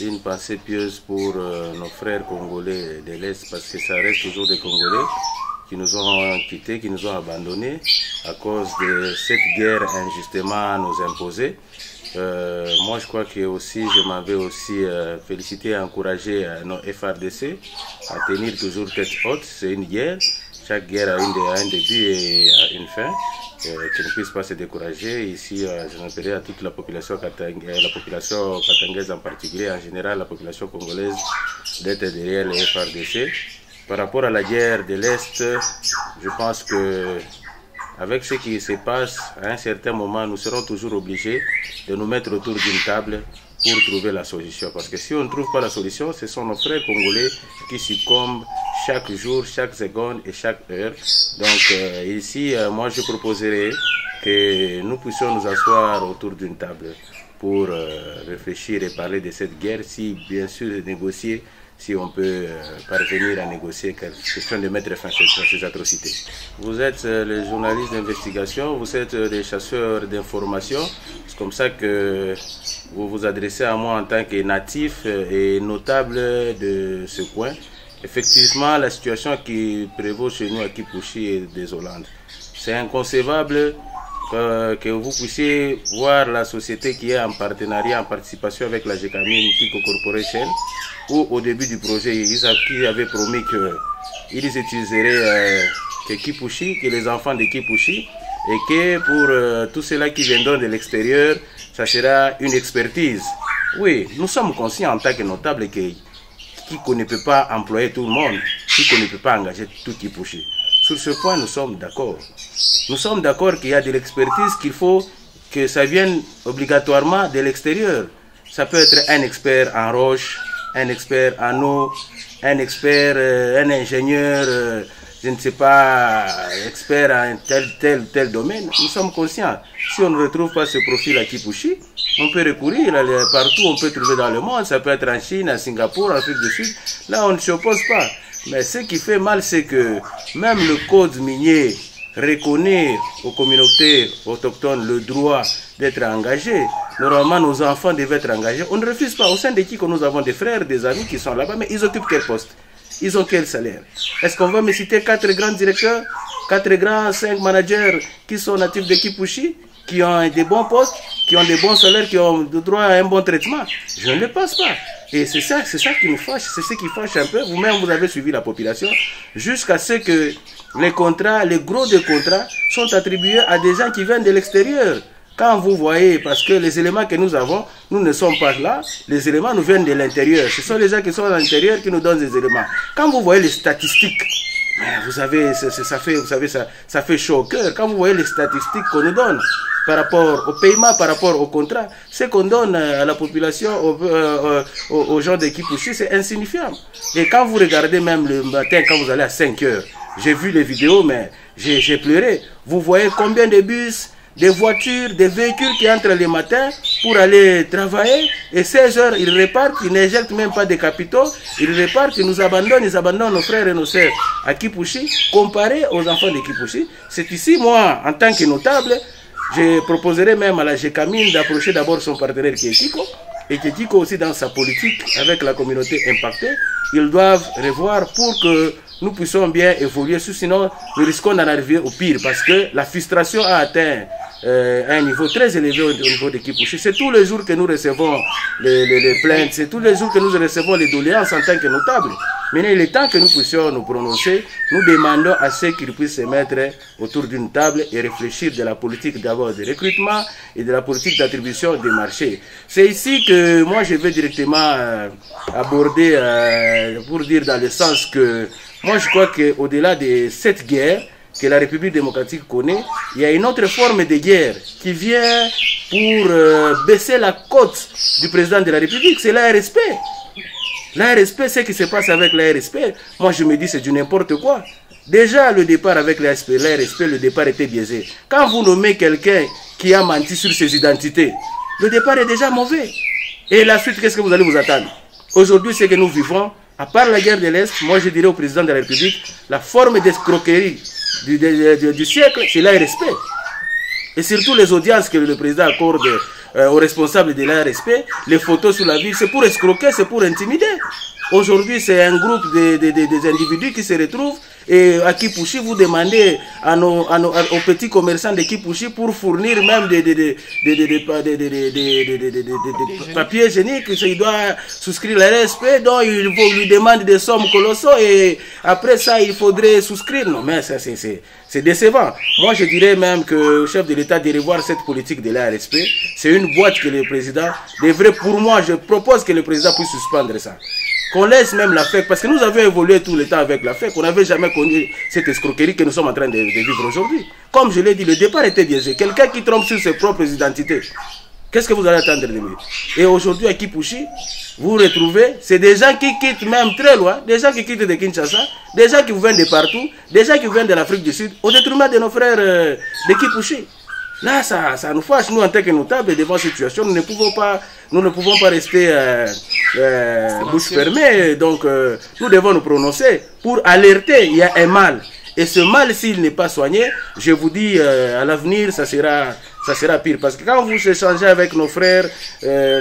Une pensée pieuse pour euh, nos frères congolais de l'Est parce que ça reste toujours des Congolais qui nous ont quittés, qui nous ont abandonnés à cause de cette guerre injustement nous imposée. Euh, moi, je crois que aussi, je m'avais aussi euh, félicité et encouragé euh, nos FRDC à tenir toujours tête haute. C'est une guerre. Chaque guerre a, a un début et a une fin. Euh, qu'ils ne puissent pas se décourager. Ici, euh, je à toute la population, katangaise, la population katangaise en particulier, en général la population congolaise, d'être derrière les FRDC. Par rapport à la guerre de l'Est, je pense que avec ce qui se passe, à un certain moment, nous serons toujours obligés de nous mettre autour d'une table pour trouver la solution. Parce que si on ne trouve pas la solution, ce sont nos frères congolais qui succombent chaque jour, chaque seconde et chaque heure. Donc euh, ici, euh, moi, je proposerais que nous puissions nous asseoir autour d'une table pour euh, réfléchir et parler de cette guerre, si bien sûr négocier, si on peut parvenir à négocier, question de mettre fin à ces atrocités. Vous êtes les journalistes d'investigation, vous êtes les chasseurs d'information, c'est comme ça que vous vous adressez à moi en tant que natif et notable de ce coin. Effectivement, la situation qui prévaut chez nous à Kipouchi est désolante. C'est inconcevable que, que, vous puissiez voir la société qui est en partenariat, en participation avec la GECAMINE Kiko Corporation, où au début du projet, ils avaient promis qu'ils utiliseraient euh, que Kipouchi, que les enfants de Kipouchi, et que pour euh, tous ceux-là qui viendront de l'extérieur, ça sera une expertise. Oui, nous sommes conscients en tant que notables que Kiko ne peut pas employer tout le monde, Kiko ne peut pas engager tout Kipouchi. Sur ce point, nous sommes d'accord. Nous sommes d'accord qu'il y a de l'expertise qu'il faut que ça vienne obligatoirement de l'extérieur. Ça peut être un expert en roche, un expert en eau, un expert, euh, un ingénieur, euh, je ne sais pas, expert en tel, tel, tel domaine. Nous sommes conscients. Si on ne retrouve pas ce profil à Kipouchi, on peut recourir partout, on peut trouver dans le monde. Ça peut être en Chine, à Singapour, en Afrique du Sud. Là, on ne s'oppose pas. Mais ce qui fait mal, c'est que même le code minier reconnaît aux communautés autochtones le droit d'être engagés. Normalement, nos enfants devaient être engagés. On ne refuse pas. Au sein de qui que nous avons des frères, des amis qui sont là-bas, mais ils occupent quel poste? Ils ont quel salaire? Est-ce qu'on va me citer quatre grands directeurs, quatre grands, cinq managers qui sont natifs de Kipouchi, qui ont des bons postes, qui ont des bons salaires, qui ont le droit à un bon traitement Je ne le pense pas. Et c'est ça, c'est ça qui nous fâche, c'est ce qui fâche un peu. Vous-même, vous avez suivi la population jusqu'à ce que les contrats, les gros de contrats sont attribués à des gens qui viennent de l'extérieur. Quand vous voyez, parce que les éléments que nous avons, nous ne sommes pas là, les éléments nous viennent de l'intérieur. Ce sont les gens qui sont à l'intérieur qui nous donnent des éléments. Quand vous voyez les statistiques, vous savez, ça, ça fait, vous savez, ça, ça fait chaud au cœur. Quand vous voyez les statistiques qu'on nous donne par rapport au paiement, par rapport au contrat, ce qu'on donne à la population, aux, euh, aux, aux gens d'équipe aussi, c'est insignifiant. Et quand vous regardez même le matin, quand vous allez à 5 heures, j'ai vu les vidéos, mais j'ai pleuré. Vous voyez combien de bus, des voitures, des véhicules qui entrent le matin pour aller travailler. Et 16 heures ils repartent, ils n'éjectent même pas des capitaux, ils repartent, ils nous abandonnent, ils abandonnent nos frères et nos sœurs à Kipouchi, comparé aux enfants de Kipouchi. C'est ici, moi, en tant que notable, je proposerais même à la GECAMINE d'approcher d'abord son partenaire qui est Kiko, et que Kiko aussi dans sa politique avec la communauté impactée, ils doivent revoir pour que nous puissions bien évoluer, sinon nous risquons d'en arriver au pire parce que la frustration a atteint euh, un niveau très élevé au, au niveau de Kipouchi. C'est tous les jours que nous recevons les, plaintes, c'est tous les jours que nous recevons les doléances en tant que notables. Maintenant, il est temps que nous puissions nous prononcer. Nous demandons à ceux qu'ils puissent se mettre autour d'une table et réfléchir de la politique d'abord de recrutement et de la politique d'attribution des marchés. C'est ici que moi je vais directement euh, aborder euh, pour dire dans le sens que moi je crois qu'au-delà de cette guerre, que la République démocratique connaît, il y a une autre forme de guerre qui vient pour euh, baisser la cote du président de la République, c'est l'ARSP. L'ARSP, ce qui se passe avec l'ARSP, moi je me dis c'est du n'importe quoi. Déjà le départ avec l'ARSP, l'ARSP, le départ était biaisé. Quand vous nommez quelqu'un qui a menti sur ses identités, le départ est déjà mauvais. Et la suite, qu'est-ce que vous allez vous attendre? Aujourd'hui, ce que nous vivons, à part la guerre de l'Est, moi je dirais au président de la République, la forme d'escroquerie du, siècle, c'est l'ARSP. Et surtout les audiences que le président accorde euh, aux responsables de l'ARSP, les photos sur la ville, c'est pour escroquer, c'est pour intimider. Aujourd'hui, c'est un groupe de, de, des individus qui se retrouvent et à Kipushi, vous demandez à nos, à nos, aux petits commerçants de Kipushi pour fournir même des, papiers géniques. Il doit souscrire le respect, donc il faut, lui demande des sommes colossaux et après ça, il faudrait souscrire. Non, mais ça, c'est décevant. Moi, je dirais même que le chef de l'État devrait voir cette politique de l'ARSP. C'est une boîte que le président devrait, pour moi, je propose que le président puisse suspendre ça qu'on laisse même la FEC, parce que nous avions évolué tout le temps avec la FEC, on n'avait jamais connu cette escroquerie que nous sommes en train de, vivre aujourd'hui. Comme je l'ai dit, le départ était biaisé. Quelqu'un qui trompe sur ses propres identités, qu'est-ce que vous allez attendre de lui? Et aujourd'hui, à Kipouchi, vous retrouvez, c'est des gens qui quittent même très loin, des gens qui quittent de Kinshasa, des gens qui viennent de partout, des gens qui viennent de l'Afrique du Sud, au détriment de nos frères euh, de Kipouchi. Là, ça, ça nous fâche, nous, en tant que notables, devant cette situation, nous ne pouvons pas, nous ne pouvons pas rester euh, euh, bouche fermée. Donc, euh, nous devons nous prononcer pour alerter. Il y a un mal. Et ce mal, s'il n'est pas soigné, je vous dis, à l'avenir, ça sera, ça sera pire. Parce que quand vous échangez avec nos frères,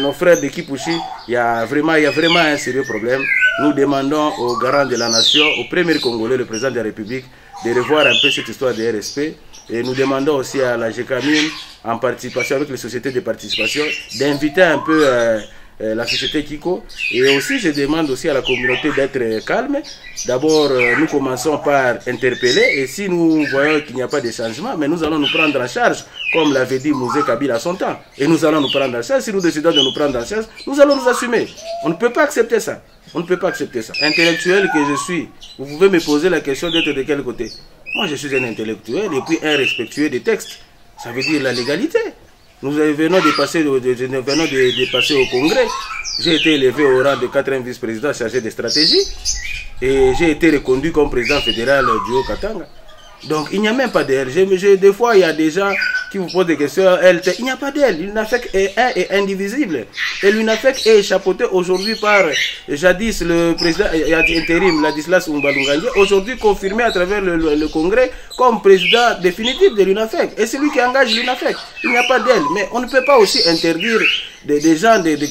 nos frères de Kipouchi, il y a vraiment, il y a vraiment un sérieux problème. Nous demandons aux garants de la nation, au premier Congolais, le président de la République, de revoir un peu cette histoire de RSP. Et nous demandons aussi à la GECAMIN, en participation avec les sociétés de participation, d'inviter un peu euh, euh, la société Kiko. Et aussi, je demande aussi à la communauté d'être calme. D'abord, euh, nous commençons par interpeller. Et si nous voyons qu'il n'y a pas de changement, mais nous allons nous prendre en charge, comme l'avait dit Mouzé Kabila à son temps. Et nous allons nous prendre en charge. Si nous décidons de nous prendre en charge, nous allons nous assumer. On ne peut pas accepter ça. On ne peut pas accepter ça. Intellectuel que je suis, vous pouvez me poser la question d'être de quel côté? Moi, je suis un intellectuel et puis un respectueux des textes. Ça veut dire la légalité. Nous venons de passer, de, de, venons de, de passer au Congrès. J'ai été élevé au rang de 4 vice-président chargé de stratégie et j'ai été reconduit comme président fédéral du Haut-Katanga. Donc il n'y a même pas d'elle. Des fois, il y a des gens qui vous posent des questions. Elle, il n'y a pas d'elle. L'UNAFEC est un et indivisible. Et l'UNAFEC est chapeauté aujourd'hui par, jadis, le président intérim, Ladislas Umbalunganje, aujourd'hui confirmé à travers le, Congrès comme président définitif de l'UNAFEC. Et c'est lui qui engage l'UNAFEC. Il n'y a pas d'elle. Mais on ne peut pas aussi interdire des, gens de, de,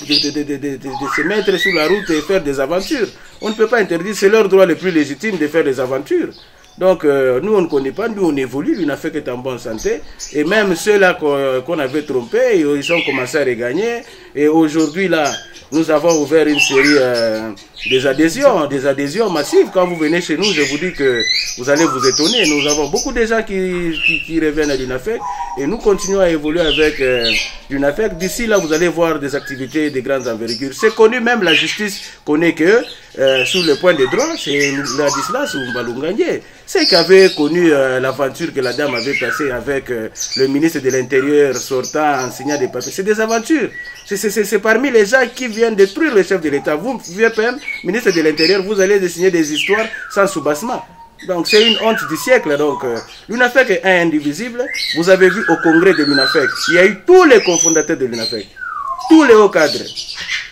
se mettre sur la route et faire des aventures. On ne peut pas interdire, c'est leur droit le plus légitime de faire des aventures. Donc, euh, nous, on ne connaît pas, nous, on évolue, l'UNAFEC est en bonne santé. Et même ceux-là qu'on qu avait trompés, ils ont commencé à regagner. Et aujourd'hui, là, nous avons ouvert une série euh, des adhésions, des adhésions massives. Quand vous venez chez nous, je vous dis que vous allez vous étonner. Nous avons beaucoup de gens qui, qui, qui reviennent à l'UNAFEC et nous continuons à évoluer avec euh, l'UNAFEC. D'ici là, vous allez voir des activités de grandes envergures. C'est connu, même la justice connaît que euh, sur le point de droit, c'est Ladislas ou Mbalunganye. C'est qui avait connu euh, l'aventure que la dame avait passée avec euh, le ministre de l'Intérieur sortant en signant des papiers. C'est des aventures. C'est parmi les gens qui viennent détruire le chef de l'État. Vous, VPM, ministre de l'Intérieur, vous allez dessiner des histoires sans soubassement. Donc c'est une honte du siècle. Donc euh, l'UNAFEC est indivisible. Vous avez vu au congrès de l'UNAFEC, il y a eu tous les cofondateurs de l'UNAFEC, tous les hauts cadres.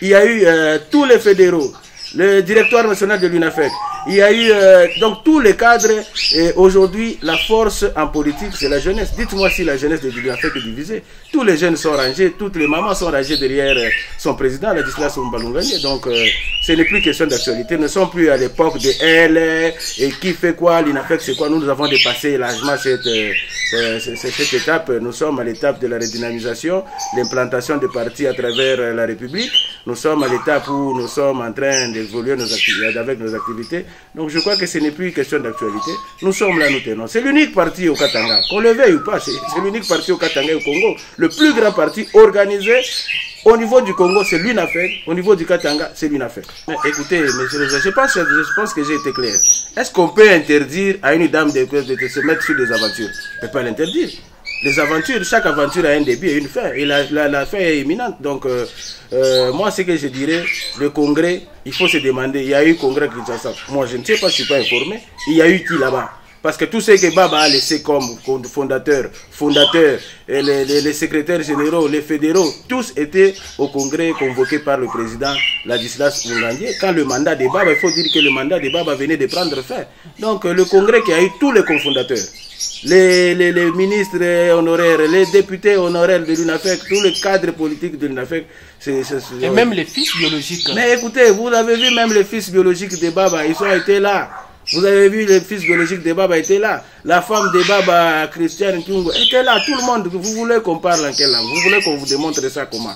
Il y a eu euh, tous les fédéraux, le directoire national de l'UNAFEC. Il y a eu euh, donc tous les cadres. Et aujourd'hui, la force en politique, c'est la jeunesse. Dites-moi si la jeunesse de l'UNAFEC est divisée. Tous les jeunes sont rangés, toutes les mamans sont rangées derrière euh, son président, Ladislas Mbalungani. Donc, euh, ce n'est plus question d'actualité. Nous ne sommes plus à l'époque de elle et qui fait quoi, l'UNAFEC c'est quoi? Nous, nous avons dépassé largement cette, cette, cette étape. Nous sommes à l'étape de la redynamisation, l'implantation des partis à travers la République. Nous sommes à l'étape où nous sommes en train d'évoluer avec nos activités. Donc je crois que ce n'est plus question d'actualité. Nous sommes là, nous tenons. C'est l'unique parti au Katanga. Qu'on le veuille ou pas, c'est l'unique parti au Katanga et au Congo. Le plus grand parti organisé au niveau du Congo, c'est l'UNAFEC. Au niveau du Katanga, c'est l'UNAFEC. Écoutez, monsieur, je pense, que j'ai été clair. Est-ce qu'on peut interdire à une dame de, de, de se mettre sur des aventures On ne peut pas l'interdire les aventures, chaque aventure a un début et une fin. Et la, la, la fin est imminente. Donc, euh, euh, moi, ce que je dirais, le congrès, il faut se demander, il y a eu congrès Kinshasa. Moi, je ne sais pas, je ne suis pas informé. Il y a eu qui là-bas? Parce que tout ce que Baba a laissé comme fondateur, fondateur, et les, les, les, secrétaires généraux, les fédéraux, tous étaient au congrès convoqués par le président Ladislas Moulandier. Quand le mandat de Baba, il faut dire que le mandat de Baba venait de prendre fin. Donc le congrès qui a eu tous les cofondateurs, les, les, les, ministres honoraires, les députés honoraires de l'UNAFEC, tous les cadres politiques de l'UNAFEC. Et même les fils biologiques. Mais écoutez, vous avez vu même les fils biologiques de Baba, ils ont été là. Vous avez vu les fils biologiques de Baba étaient là. La femme de Baba, Christiane Kyungo, était là. Tout le monde, vous voulez qu'on parle en quelle langue? Vous voulez qu'on vous démontre ça comment?